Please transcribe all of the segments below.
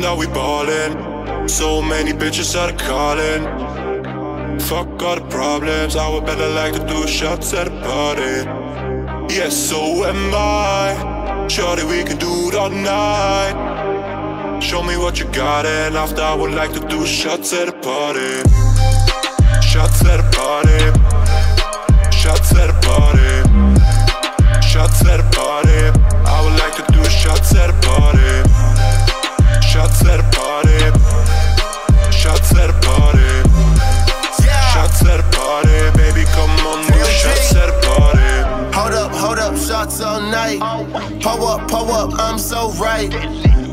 now we ballin'. So many bitches are calling. Fuck all the problems, I would better like to do shots at a party. Yes, so am I. Shorty, we can do it all night. Show me what you got, and after I would like to do shots at a party. Shots at a party. Shots at a party. Shots all night. Oh, pull up, pull up, I'm so right.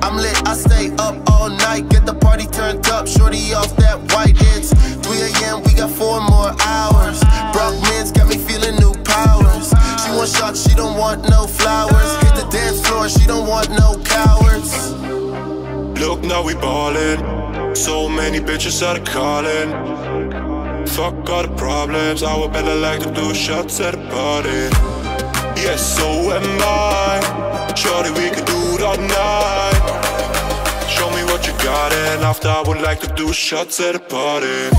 I'm lit, I stay up all night. Get the party turned up, shorty off that white. It's 3 a.m., we got four more hours. Brock men's got me feeling new powers. She want shots, she don't want no flowers. Hit the dance floor, she don't want no cowards. Look, now we ballin'. So many bitches are calling. Fuck all the problems, I would better like to do shots at a party. Yes, so am I. Shorty, we can do it all night. Show me what you got, and after I would like to do shots at a party.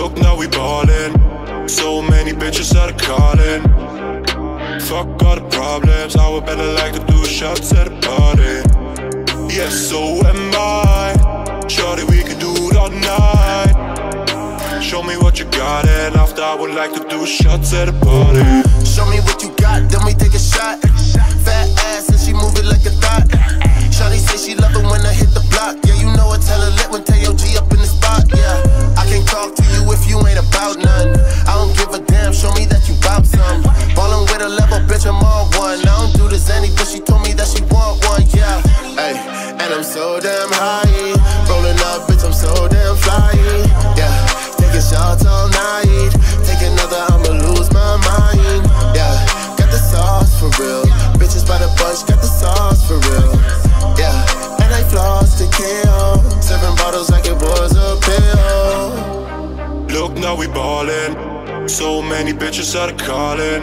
Look, now we ballin'. So many bitches are calling. Fuck all the problems, I would better like to do shots at a party. Yes, so am I. Shorty, we can do it all night. Show me what you got, and after I would like to do shots at a party. Show me what you got, then we take a shot. Fat ass and she move it like a thought. Shawty say she love it when I I'm so damn high. Rollin' up, bitch, I'm so damn fly. Yeah, taking shots all night. Take another, I'ma lose my mind. Yeah, got the sauce for real. Bitches by the bunch, got the sauce for real. Yeah, and I floss to kill. Seven bottles like it was a pill. Look, now we ballin'. So many bitches out are calling.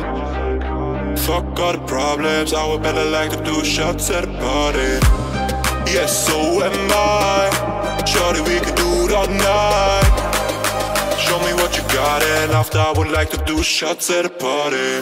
Fuck all the problems, I would better like to do shots at a party. Yes, so am I. Shorty, we can do it all night. Show me what you got, and after I would like to do shots at a party.